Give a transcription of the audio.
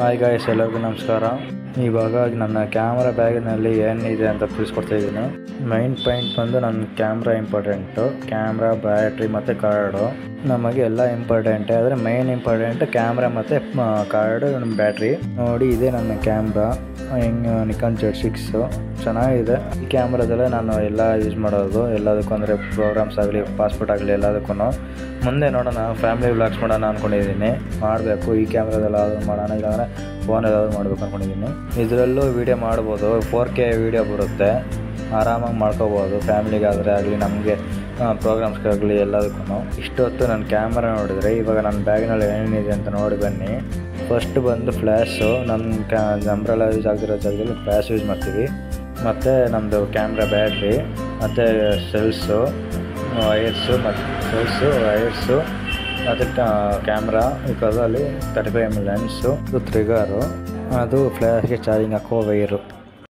Hi guys ಎಲ್ಲರಿಗೂ ನಮಸ್ಕಾರ ಇವಾಗ ನನ್ನ ಕ್ಯಾಮ್ರಾ ಬ್ಯಾಗಿನಲ್ಲಿ ಏನಿದೆ ಅಂತ ತಿಳಿಸ್ಕೊಡ್ತಾ ಇದ್ದೀನಿ. ಮೈನ್ ಪಾಯಿಂಟ್ ಬಂದು ನನ್ನ ಕ್ಯಾಮ್ರಾ ಇಂಪಾರ್ಟೆಂಟು ಕ್ಯಾಮ್ರಾ ಬ್ಯಾಟ್ರಿ ಮತ್ತು ಕಾರ್ಡು ನಮಗೆ ಎಲ್ಲ ಇಂಪಾರ್ಟೆಂಟೇ ಆದರೆ ಮೈನ್ ಇಂಪಾರ್ಟೆಂಟ್ ಕ್ಯಾಮ್ರಾ ಮತ್ತು ಕಾರ್ಡು ಬ್ಯಾಟ್ರಿ ನೋಡಿ, ಇದೆ ನನ್ನ ಕ್ಯಾಮ್ರಾ ಹಿಂಗೆ ನಿಕಾನ್ ಜೆಡ್ ಸಿಕ್ಸು ಚೆನ್ನಾಗಿದೆ. ಈ ಕ್ಯಾಮ್ರಾದಲ್ಲೇ ನಾನು ಎಲ್ಲ ಯೂಸ್ ಮಾಡೋದು. ಎಲ್ಲದಕ್ಕೂ ಅಂದರೆ ಪ್ರೋಗ್ರಾಮ್ಸ್ ಆಗಲಿ ಪಾಸ್ಪೋರ್ಟ್ ಆಗಲಿ ಎಲ್ಲದಕ್ಕೂ ಮುಂದೆ ನೋಡೋಣ ಫ್ಯಾಮಿಲಿ ವ್ಲಾಗ್ಸ್ ಮಾಡೋಣ ಅಂದ್ಕೊಂಡಿದ್ದೀನಿ ಮಾಡಬೇಕು. ಈ ಕ್ಯಾಮ್ರಾದಲ್ಲಿ ಮಾಡೋಣ, ಇಲ್ಲಾಂದರೆ ಫೋನ್ ಯಾವ್ದು ಮಾಡಬೇಕು ಅಂದ್ಕೊಂಡಿದ್ದೀನಿ ಇದರಲ್ಲೂ ವೀಡಿಯೋ ಮಾಡ್ಬೋದು. ಫೋರ್ ಕೆ ವೀಡಿಯೋ ಬರುತ್ತೆ. ಆರಾಮಾಗಿ ಮಾಡ್ಕೋಬೋದು. ಫ್ಯಾಮಿಲಿಗಾದರೆ ಆಗಲಿ, ನಮಗೆ ಪ್ರೋಗ್ರಾಮ್ಸ್ಗಾಗಲಿ ಎಲ್ಲದಕ್ಕೂ ಇಷ್ಟೊತ್ತು ನನ್ನ ಕ್ಯಾಮ್ರ ನೋಡಿದರೆ ಇವಾಗ ನನ್ನ ಬ್ಯಾಗ್ನಲ್ಲಿ ಏನೇನಿದೆ ಅಂತ ನೋಡಿ ಬನ್ನಿ. ಫಸ್ಟ್ ಬಂದು ಫ್ಲ್ಯಾಶು ನಮ್ಮ ಕ್ಯಾ ಅಂಬ್ರೆಲ್ಲ ಯೂಸ್ ಆಗಿರೋ ಜಾಗದಲ್ಲಿ ಫ್ಲ್ಯಾಶ್ ಯೂಸ್ ಮಾಡ್ತೀವಿ. ಮತ್ತು ನಮ್ಮದು ಕ್ಯಾಮ್ರಾ ಬ್ಯಾಟ್ರಿ ಮತ್ತು ಸೆಲ್ಸು ವೈರ್ಸು ಮತ್ತು ಸೆಲ್ಸು ವೈರ್ಸು ಮತ್ತು ಕ್ಯಾಮ್ರಾ ಅಲ್ಲಿ thirty five M lens trigger ಅದು ಫ್ಲ್ಯಾಶ್ಗೆ ಚಾರ್ಜಿಂಗ್ ಹಾಕೋ ವೈರು